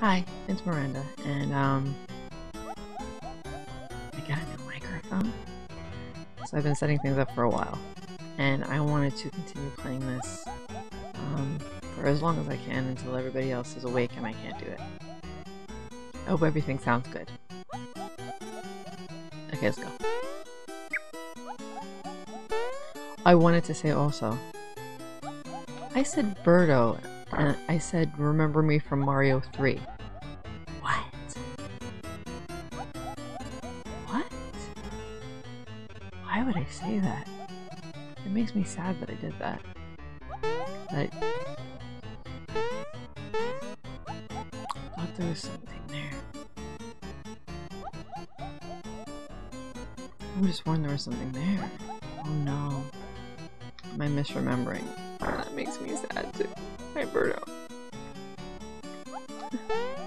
Hi, it's Miranda, and um, I got a new microphone. So I've been setting things up for a while, and I wanted to continue playing this um, for as long as I can until everybody else is awake and I can't do it. I hope everything sounds good. Okay, let's go. I wanted to say also, I said Birdo, and I said remember me from Mario 3. That? It makes me sad that I did that. I thought there was something there. I just sworn there was something there. Oh no. Am I misremembering? Ah, that makes me sad too. Hi, Birdo.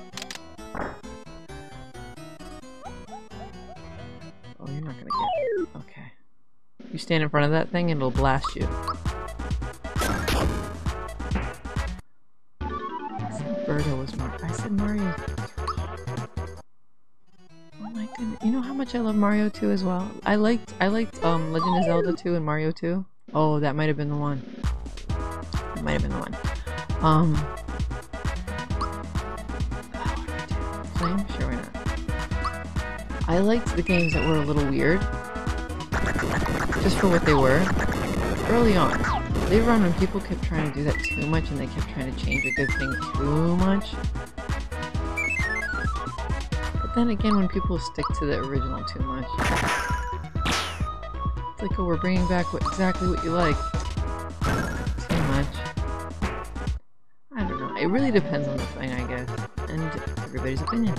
You stand in front of that thing and it'll blast you. I said Birdo was Mar- I said Mario. Oh my goodness. You know how much I love Mario 2 as well? I liked I liked um Legend of Zelda 2 and Mario 2. Oh, that might have been the one. That might have been the one. Um? Sure why not. I liked the games that were a little weird. Just for what they were. Early on. Later on when people kept trying to do that too much and they kept trying to change a good thing too much. But then again when people stick to the original too much. It's like, oh, we're bringing back what, exactly what you like. Too much. I don't know. It really depends on the thing, I guess. And everybody's opinion.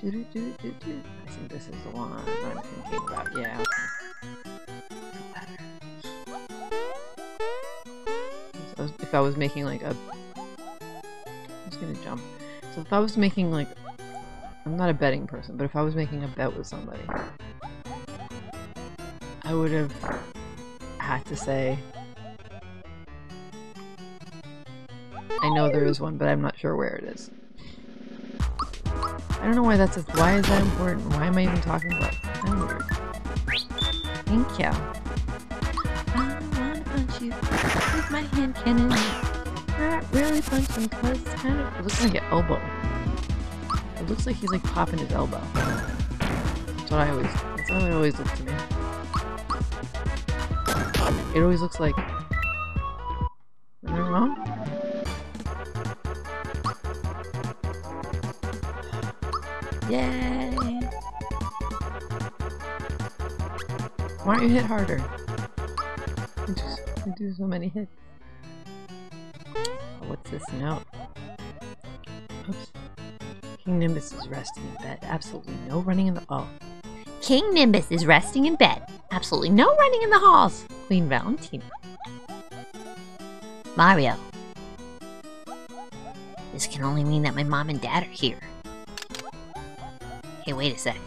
Do -do -do -do -do. I think this is the one I'm thinking about. Yeah. If I was making like a... I'm just gonna jump. So if I was making like... I'm not a betting person, but if I was making a bet with somebody, I would have had to say I know there is one, but I'm not sure where it is. I don't know why that's a- why is that important? Why am I even talking about weird. Thank you. My hand cannon. Not really punch him because it's kind of it looks like an elbow. It looks like he's like popping his elbow. That's what I always that's how it always looks to me. It always looks like Am I wrong? Yay! Why don't you hit harder? You do, so many hits. Oh, what's this note? Oops. King Nimbus is resting in bed. Absolutely no running in the- oh. King Nimbus is resting in bed. Absolutely no running in the halls. Queen Valentina. Mario. This can only mean that my mom and dad are here. Hey, wait a sec.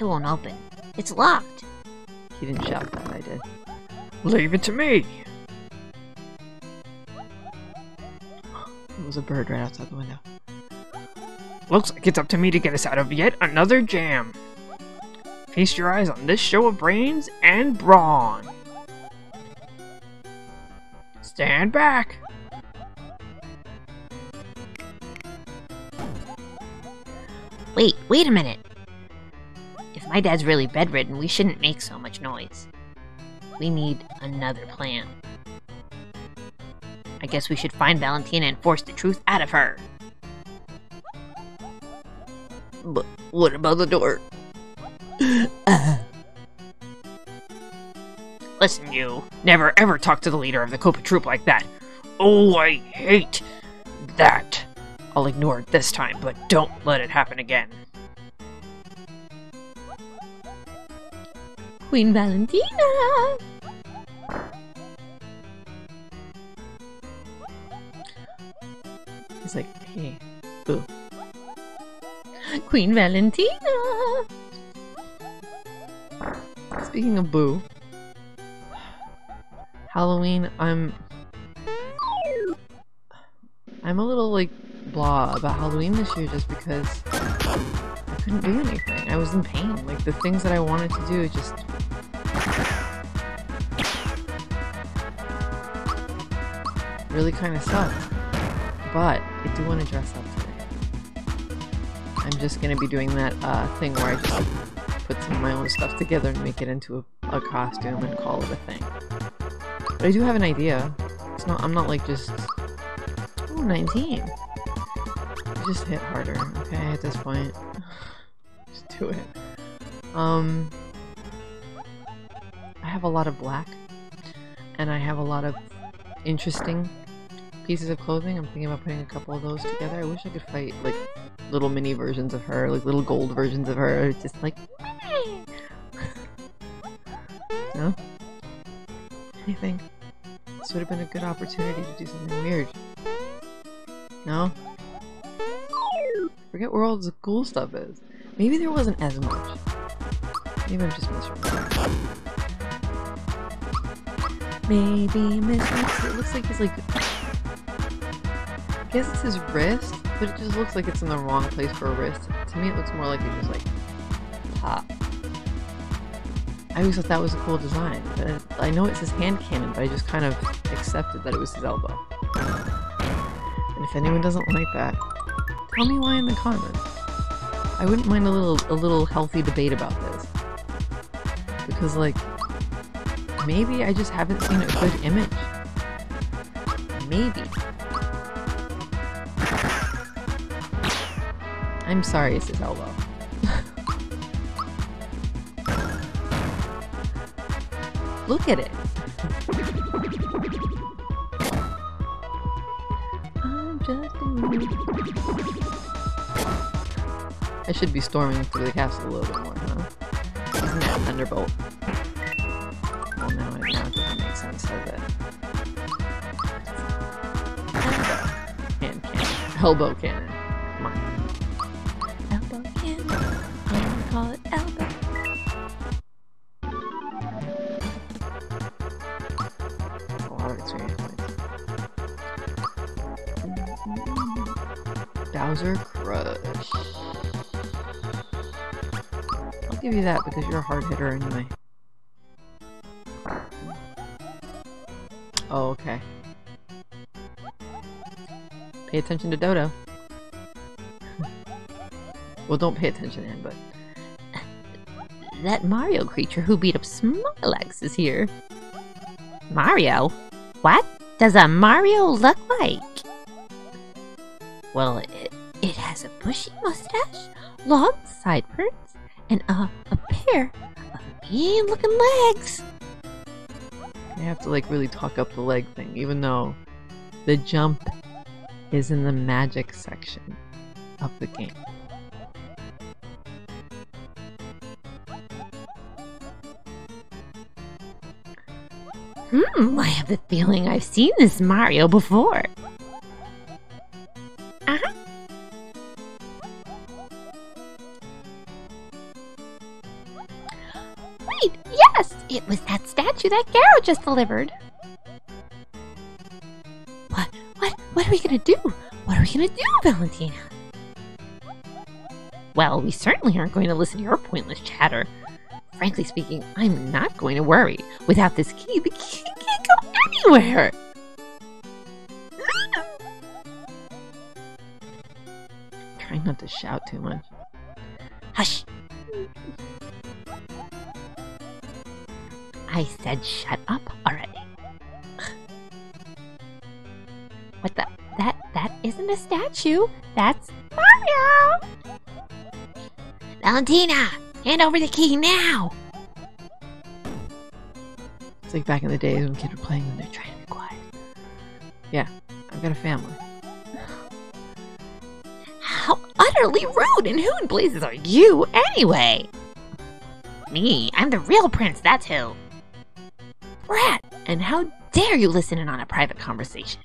It won't open. It's locked. He didn't shout that, I did. Leave it to me. There was a bird right outside the window. Looks like it's up to me to get us out of yet another jam. Feast your eyes on this show of brains and brawn. Stand back. Wait, wait a minute. If my dad's really bedridden, we shouldn't make so much noise. We need another plan. I guess we should find Valentina and force the truth out of her. But what about the door? Listen, you. Never ever talk to the leader of the Koopa Troop like that. Oh, I hate that. I'll ignore it this time, but don't let it happen again. Queen Valentina! Like, hey, boo. Queen Valentina! Speaking of boo, Halloween, I'm I'm a little like blah about Halloween this year just because I couldn't do anything. I was in pain. Like the things that I wanted to do just really kind of sucked. But I do want to dress up today. I'm just gonna be doing that uh, thing where I just put some of my own stuff together and make it into a, a costume and call it a thing. But I do have an idea. It's not. I'm not like just. Ooh, 19. Just hit harder, okay? At this point, just do it. Um, I have a lot of black, and I have a lot of interesting pieces of clothing. I'm thinking about putting a couple of those together. I wish I could fight like little mini versions of her, like little gold versions of her, just like. no. Anything. This would have been a good opportunity to do something weird. No? Forget where all the cool stuff is. Maybe there wasn't as much. Maybe I'm just misremembering. Maybe misremembering. It looks like he's like. I guess it's his wrist, but it just looks like it's in the wrong place for a wrist. To me, it looks more like it's just like pop. I always thought that was a cool design. But I know it says hand cannon, but I just kind of accepted that it was his elbow. And if anyone doesn't like that, tell me why in the comments. I wouldn't mind a little a little healthy debate about this. Because like maybe I just haven't seen a good image. I'm sorry elbow. Look at it. I'm just a I should be storming through the castle a little bit more, huh? Isn't that Thunderbolt? Well, now it, now doesn't make sense, does it? Hand cannon. Elbow cannon. Call it elbow. Bowser Crush. I'll give you that because you're a hard hitter anyway. Oh, okay. Pay attention to Dodo. well, don't pay attention, to him, but That Mario creature who beat up Smilax is here. Mario? What does a Mario look like? Well, it, it has a bushy mustache, long sideburns, and a, a pair of mean looking legs. I have to like really talk up the leg thing, even though the jump is in the magic section of the game. Hmm, I have the feeling I've seen this Mario before. Uh-huh. Wait, yes! It was that statue that Garro just delivered. What, what, what are we gonna do? What are we gonna do, Valentina? Well, we certainly aren't going to listen to your pointless chatter. Frankly speaking, I'm not going to worry. Without this key, the key can't go anywhere. Trying not to shout too much. Hush. I said shut up already. What the? That that isn't a statue. That's Mario. Valentina, hand over the key now. It's like back in the days when kids were playing when they're trying to be quiet. Yeah, I've got a family. How utterly rude and who in blazes are you anyway? Me, I'm the real prince, that's who. Rat, and how dare you listen in on a private conversation?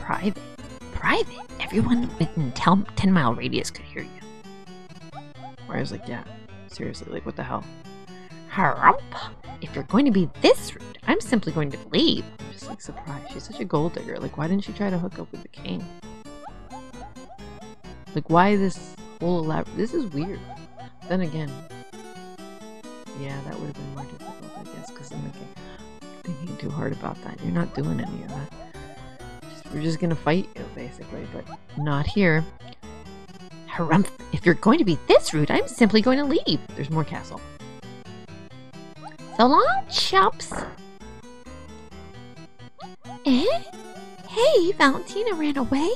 Private? Private? Everyone within 10, 10 mile radius could hear you. Where I was like, yeah, seriously, like what the hell? Harump! If you're going to be this rude, I'm simply going to leave. I'm just like surprised. She's such a gold digger. Like, why didn't she try to hook up with the king? Like, why this whole elaborate? This is weird. Then again, yeah, that would have been more difficult, I guess, because I'm like, thinking too hard about that. You're not doing any of that. Just, we're just gonna fight you, basically, but not here. Harumph! If you're going to be this rude, I'm simply going to leave. There's more castle. So long, chumps. Eh? Hey, Valentina ran away.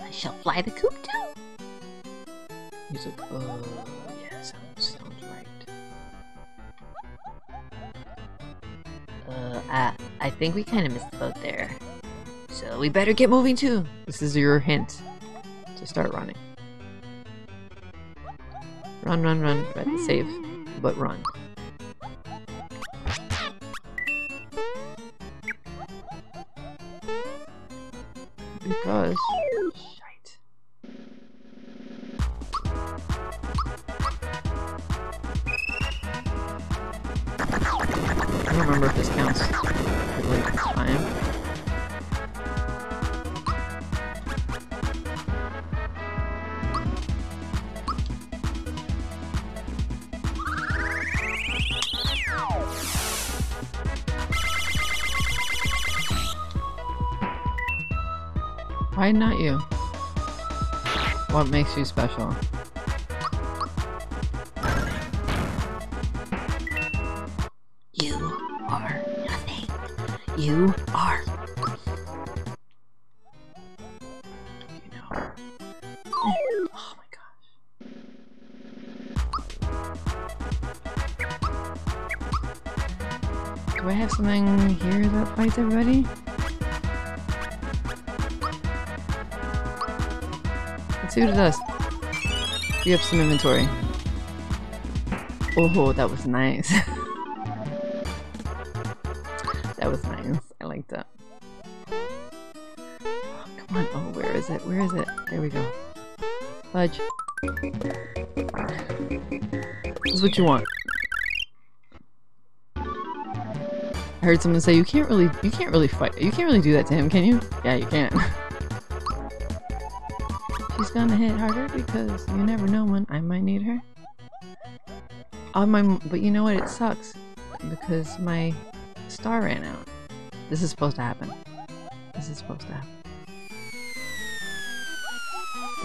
I shall fly the coop too. He's like, oh, yeah, sounds, sounds right. Uh, I, I think we kind of missed the boat there. So we better get moving too. This is your hint to start running. Run, run, run. To save, but run. Why not you? What makes you special? You are nothing. You are. You know. Oh my gosh. Do I have something here that fights everybody? See what it does. We have some inventory. Oh, that was nice. that was nice. I like that. Oh, come on. Oh, where is it? Where is it? There we go. Fudge. This is what you want. I heard someone say you can't really you can't really fight you can't really do that to him, can you? Yeah, you can. She's gonna hit harder because you never know when I might need her. Oh my but you know what? It sucks because my star ran out. This is supposed to happen. This is supposed to happen.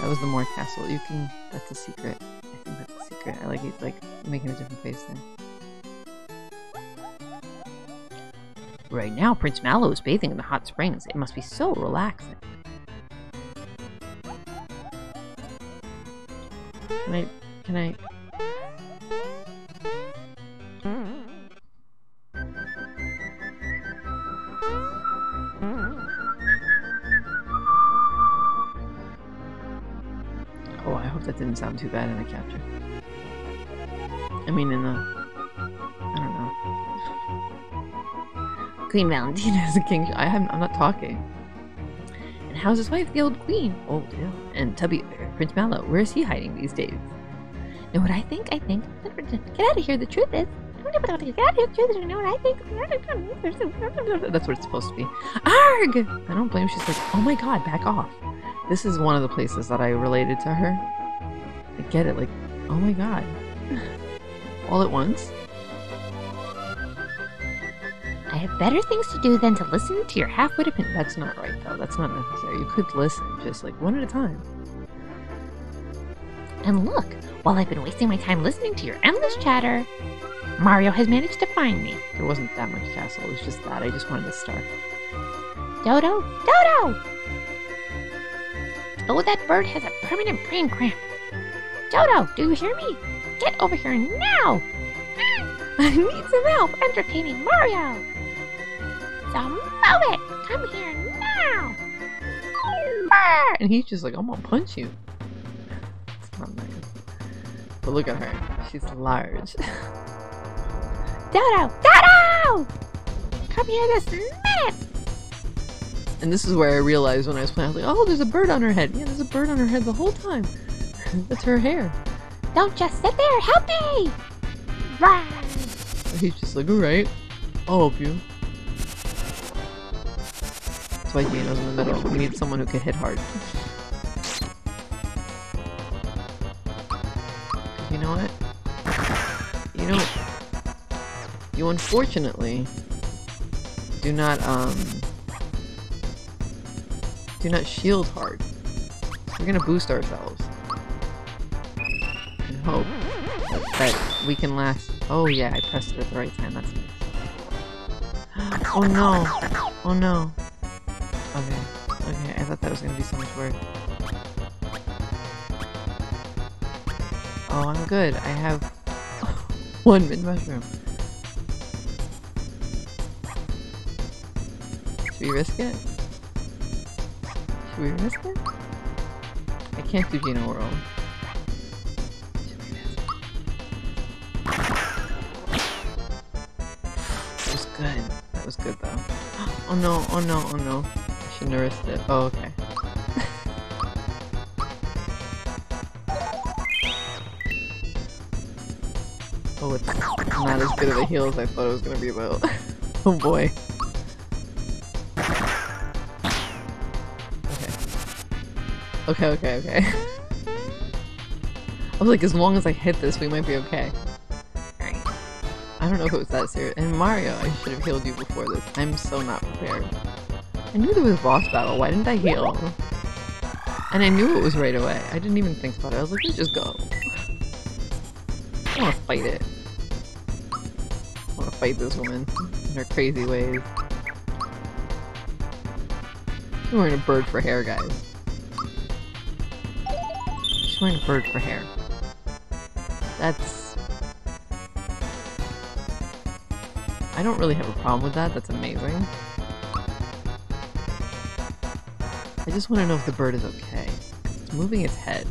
That was the more castle. You can. That's a secret. I think that's a secret. I like it. Like making a different face there. Right now, Prince Mallow is bathing in the hot springs. It must be so relaxing. Can I? Can I? Oh, I hope that didn't sound too bad in the capture. I mean, in the. I don't know. Queen Valentina. is a king, I am. I'm not talking. And how's his wife, the old queen? Oh, yeah. And Tubby, Prince Mallow, where is he hiding these days? Know what I think? I think. Get out of here. The truth is. Get out of here. The truth is. You know what I think? That's what it's supposed to be. Arg! I don't blame. She's like, oh my god, back off. This is one of the places that I related to her. I get it. Like, oh my god. All at once. I have better things to do than to listen to your half-witted. That's not right, though. That's not necessary. You could listen, just like one at a time. And look, while I've been wasting my time listening to your endless chatter, Mario has managed to find me. There wasn't that much castle. It was just that. I just wanted to start. Dodo, Dodo! Oh, that bird has a permanent brain cramp. Dodo, do you hear me? Get over here now! I need some help entertaining Mario! So move it! Come here now! And he's just like, I'm gonna punch you. It's not nice. But look at her. She's large. Dodo! Dodo! Come here this minute! And this is where I realized when I was playing, I was like, oh, there's a bird on her head. Yeah, there's a bird on her head the whole time. That's her hair. Don't just sit there! Help me! Rah! He's just like, alright. I'll help you. That's why Geno's in the middle. We need someone who can hit hard. Know what? You know, you unfortunately do not, um, do not shield hard. We're gonna boost ourselves. And hope that, that we can last. Oh yeah, I pressed it at the right time. That's. Oh no! Oh no! Okay, okay. I thought that was gonna be so much work. Oh, I'm good. I have one mid mushroom. Should we risk it? Should we risk it? I can't do Geno Whirl. That was good. That was good though. Oh no, oh no, oh no. I shouldn't have risked it. Oh, okay. Not as good of a heal as I thought it was gonna be about. oh boy. Okay, okay, okay. I was like, as long as I hit this, we might be okay. I don't know if it was that serious. And Mario, I should have healed you before this. I'm so not prepared. I knew there was a boss battle. Why didn't I heal? And I knew it was right away. I didn't even think about it. I was like, let's just go. I want to fight it. Fight this woman in her crazy ways. She's wearing a bird for hair, guys. She's wearing a bird for hair. That's... I don't really have a problem with that. That's amazing. I just want to know if the bird is okay. It's moving its head.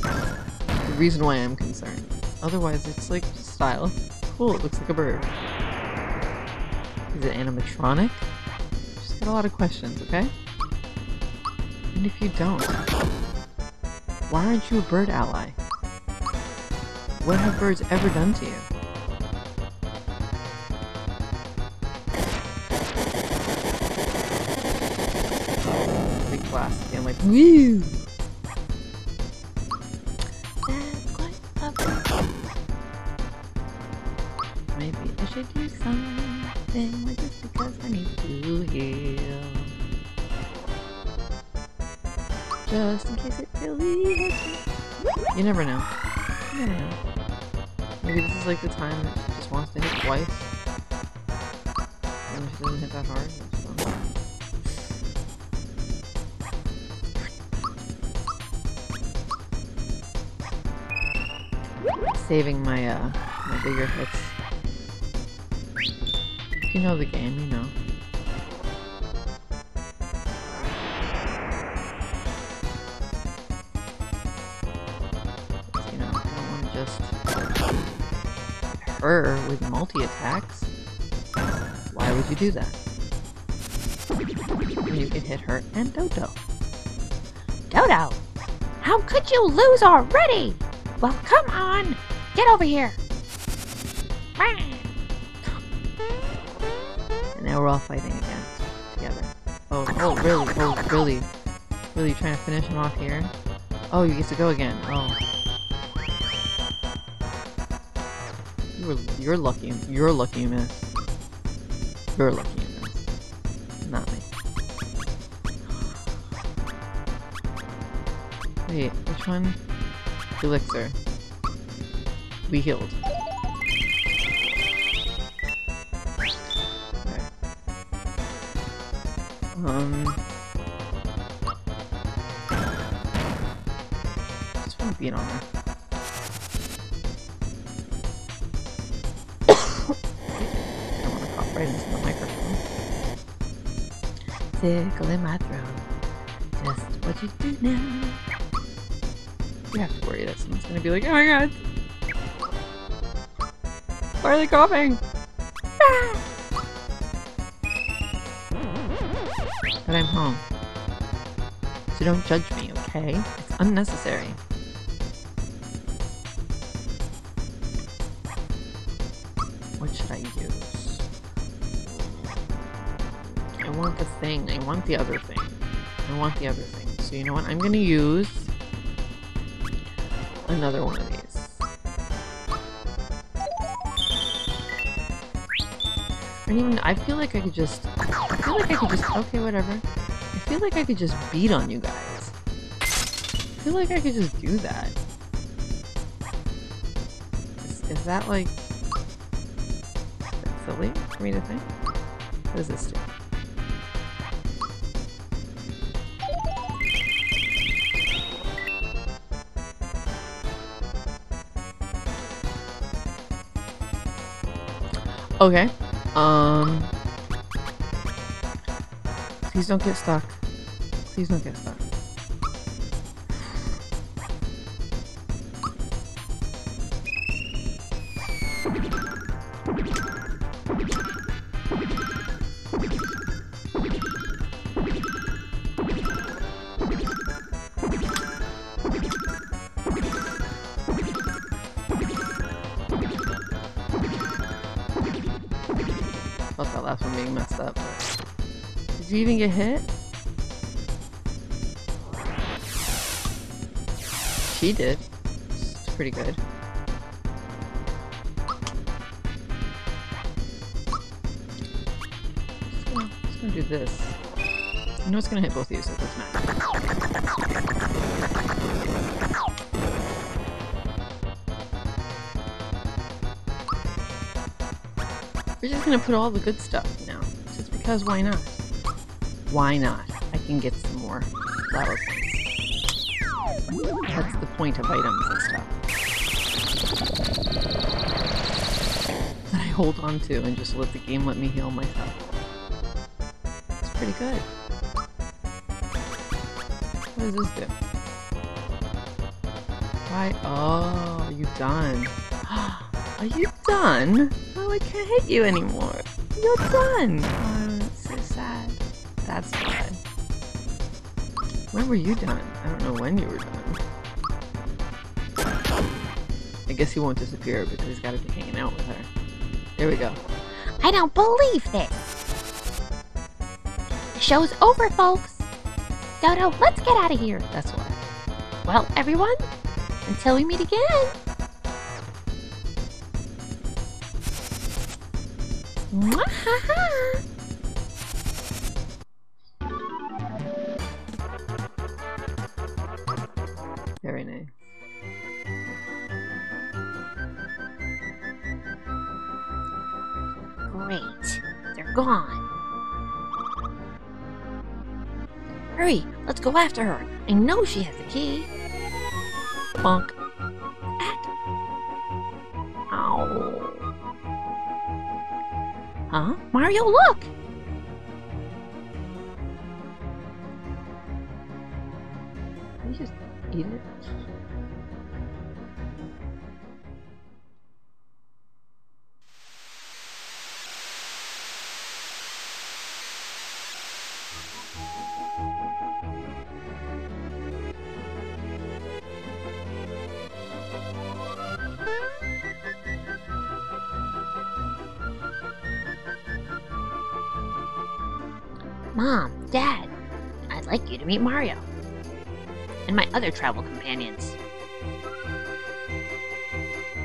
The reason why I'm concerned. Otherwise, it's like style. Cool, it looks like a bird. Is it animatronic? Just got a lot of questions, okay? And if you don't, why aren't you a bird ally? What have birds ever done to you? Big blast again, like woo! Know. Maybe this is like the time that she just wants to hit twice. And she doesn't hit that hard. Saving my uh my bigger hits. If you know the game, you know. With multi-attacks. Why would you do that? You can hit her and Dodo. Dodo! How could you lose already? Well, come on! Get over here! And now we're all fighting again. Together. Oh, oh, really? Oh, really? Really trying to finish him off here? Oh, you get to go again. Oh. You're lucky. You're lucky missed. You're lucky missed. Not me. Wait, which one? Elixir. We healed. Okay. Um. Just want to beat on her. Tickle in my throat. Just what you do now. You have to worry that someone's gonna be like, oh my god! Why are they coughing? Ah. But I'm home. So don't judge me, okay? It's unnecessary. I want the thing. I want the other thing. I want the other thing. So you know what? I'm gonna use another one of these. I even. I feel like I could just. I feel like I could just. Okay, whatever. I feel like I could just beat on you guys. I feel like I could just do that. Is, is that like silly for me to think? What does this do? Okay. Um. Please don't get stuck. Please don't get stuck. Felt that last one being messed up. Did you even get hit? She did. It's pretty good. Just gonna, just gonna do this. I know it's gonna hit both of you, so it doesn't matter. We're just gonna put all the good stuff now. Just because why not? Why not? I can get some more flower points. That's the point of items and stuff. That I hold on to and just let the game let me heal myself. It's pretty good. What does this do? Why? Oh, are you done? Are you done? Oh, I can't hit you anymore. You're done. Oh, that's so sad. That's bad. When were you done? I don't know when you were done. I guess he won't disappear because he's got to be hanging out with her. There we go. I don't believe this. The show's over, folks. Dodo, let's get out of here. That's why. Well, everyone, until we meet again. Very nice. Great. They're gone. Hurry, let's go after her. I know she has the key. Bonk. Ow. Huh? Mario, look! Meet Mario. And my other travel companions.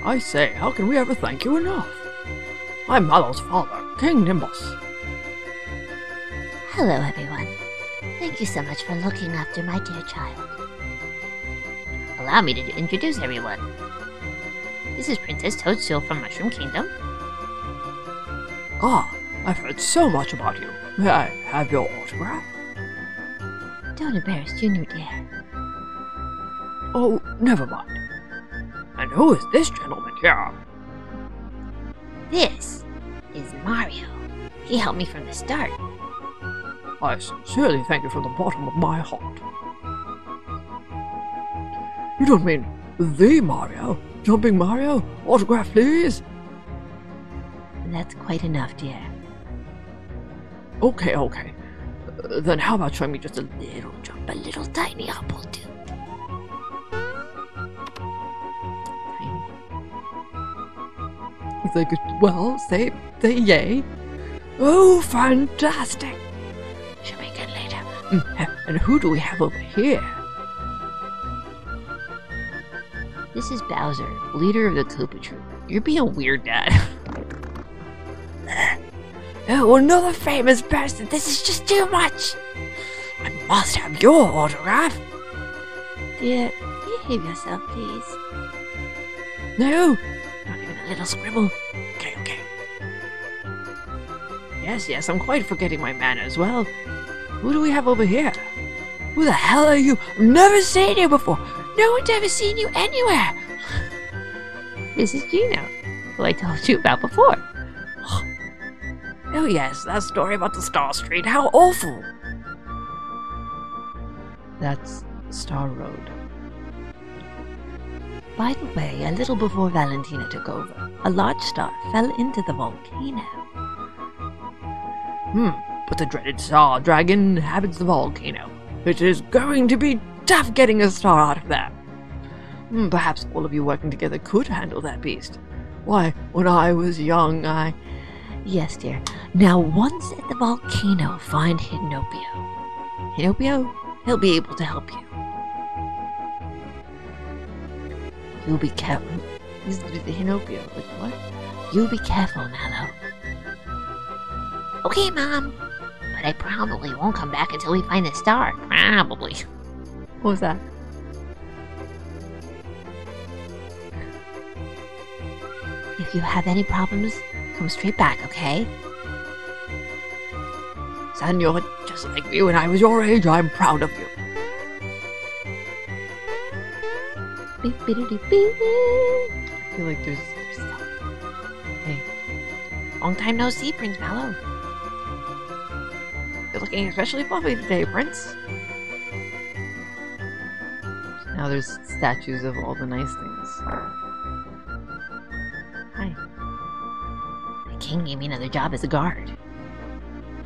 I say, how can we ever thank you enough? I'm Mallow's father, King Nimbus. Hello, everyone. Thank you so much for looking after my dear child. Allow me to introduce everyone. This is Princess Toadstool from Mushroom Kingdom. Ah, I've heard so much about you. May I have your autograph? Don't embarrass Junior, dear. Oh, never mind. And who is this gentleman here? This is Mario. He helped me from the start. I sincerely thank you from the bottom of my heart. You don't mean the Mario? Jumping Mario? Autograph, please? That's quite enough, dear. Okay, okay. Then how about showing me just a little jump? A little tiny hop will do. Tiny. He's like, well, say, say yay. Oh, fantastic. Mm, And who do we have over here? This is Bowser, leader of the Koopa Troop. You're being weird, Dad. Oh, another famous person. This is just too much. I must have your autograph. Dear, behave yourself, please. No. Not even a little scribble. Okay, okay. Yes, yes, I'm quite forgetting my manners. Well, who do we have over here? Who the hell are you? I've never seen you before. No one's ever seen you anywhere. This is Geno, who I told you about before. Oh, yes, that story about the Star Street. How awful. That's Star Road. By the way, a little before Valentina took over, a large star fell into the volcano. Hmm, but the dreaded Star Dragon inhabits the volcano. It is going to be tough getting a star out of there. Hmm, perhaps all of you working together could handle that beast. Why, when I was young, I. Yes, dear. Now, once at the volcano, find Hinopio. Hinopio, he'll be able to help you. You'll be careful. He's the Hinopio. Like, what? You'll be careful, Mallow. Okay, Mom. But I probably won't come back until we find the star. Probably. What was that? If you have any problems, come straight back, okay? Son, you're just like me when I was your age. I'm proud of you. I feel like there's, there's. Hey, Long time no see, Prince Mallow. you're looking especially fluffy today, Prince. Now there's statues of all the nice things. King gave me another job as a guard.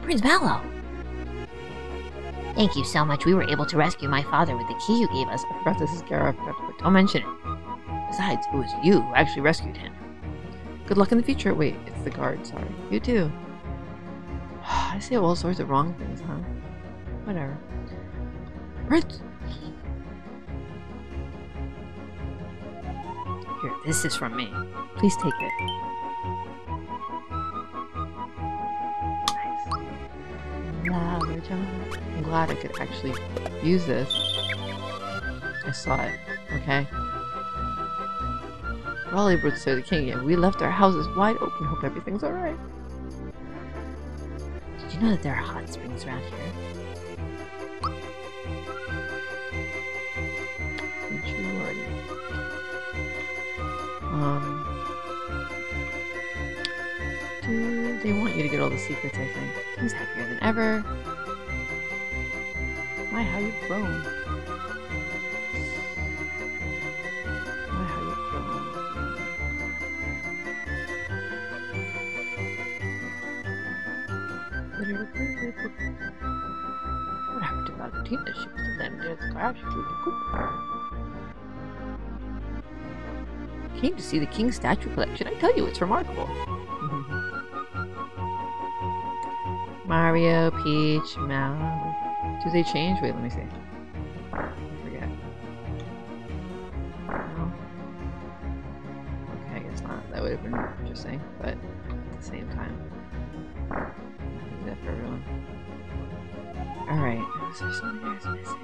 Prince Mallow! Thank you so much. We were able to rescue my father with the key you gave us. I forgot this is put. Don't mention it. Besides, it was you who actually rescued him. Good luck in the future. Wait, it's the guard. Sorry. You too. I say all sorts of wrong things, huh? Whatever. Prince. Here, this is from me. Please take it. John. I'm glad I could actually use this. I saw it. Okay. Raleigh would say the king again. We left our houses wide open. Hope everything's alright. Did you know that there are hot springs around here? Um. Do they want you to get all the secrets? I think he's happier than ever. How you've grown. My, how you've grown. What happened to Valentina? She was then near the crash. She drew the coop. Came to see the King statue collection. I tell you, it's remarkable. Mario, Peach, Mal. Do they change? Wait, let me see. I forget. No. Okay, I guess not. That would have been interesting, but at the same time, do that for everyone. Alright, is there something I was missing?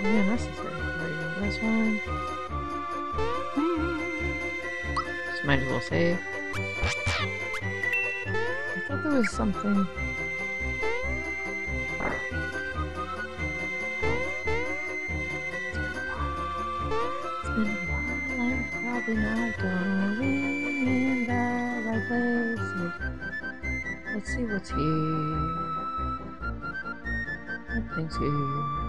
Like really unnecessary. Already know this one. Just might as well save. I thought there was something. It's been a while. I'm probably not going in the right places. Let's see what's here. Nothing's here.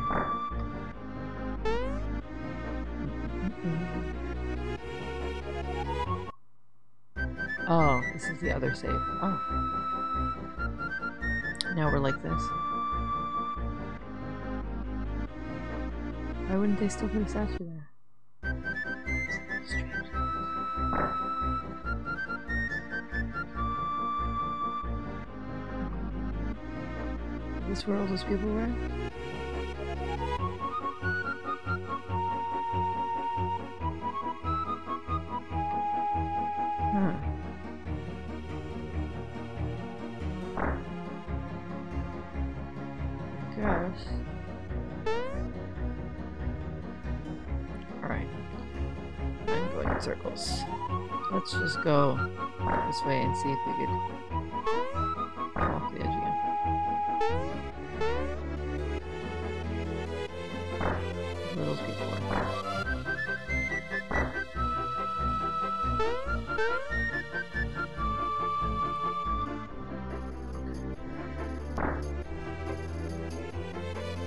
The other save. Oh. Now we're like this. Why wouldn't they still put a statue there? This world those people were? Circles. Let's just go this way and see if we could off the edge again. Where those people.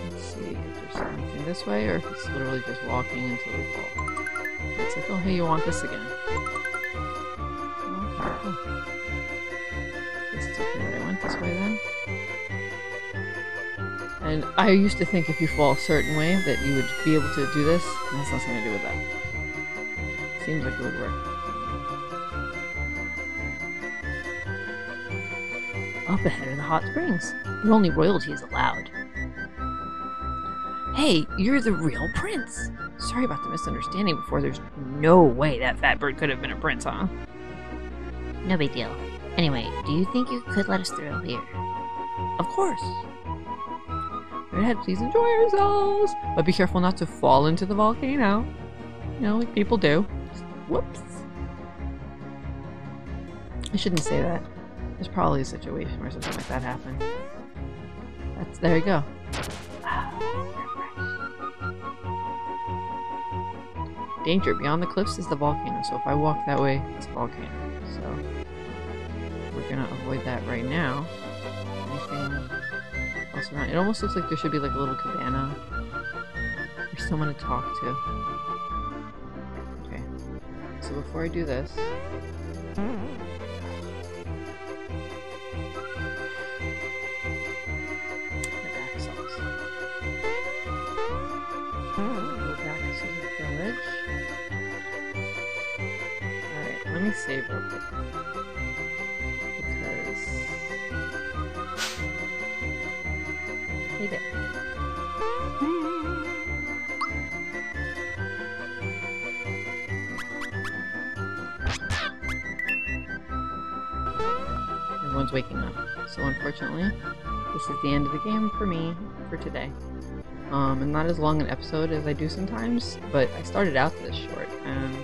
Let's see if there's anything this way or if it's literally just walking until we fall. Oh hey, you want this again. Okay that I went this way then. And I used to think if you fall a certain way that you would be able to do this. and That's nothing to do with that. Seems like it would work. Up ahead are the hot springs. But only royalty is allowed. Hey, you're the real prince. Sorry about the misunderstanding before. There's No way that fat bird could have been a prince, huh? No big deal. Anyway, do you think you could let us through here? Of course. Redhead, please enjoy yourselves. But be careful not to fall into the volcano. You know, like people do. Whoops. I shouldn't say that. There's probably a situation where something like that happened. That's there you go. Danger beyond the cliffs is the volcano. So if I walk that way, it's a volcano. So we're gonna avoid that right now. Anything else around? It almost looks like there should be like a little cabana or someone to talk to. Okay. So before I do this, save real quick. Because. Hey there. Everyone's waking up. So unfortunately, this is the end of the game for me for today. Um, and not as long an episode as I do sometimes, but I started out this short, and